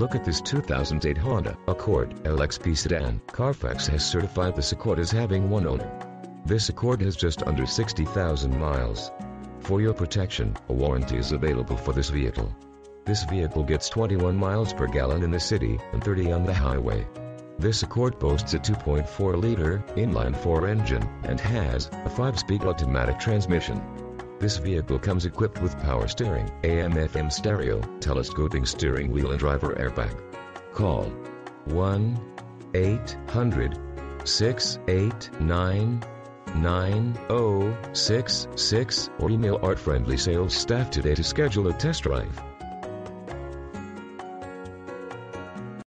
Look at this 2008 Honda Accord LXP sedan. Carfax has certified this Accord as having one owner. This Accord has just under 60,000 miles. For your protection, a warranty is available for this vehicle. This vehicle gets 21 miles per gallon in the city and 30 on the highway. This Accord boasts a 2.4-liter inline-four engine and has a 5-speed automatic transmission. This vehicle comes equipped with power steering, AM-FM stereo, telescoping steering wheel and driver airbag. Call 1-800-689-9066 or email Art Friendly Sales Staff today to schedule a test drive.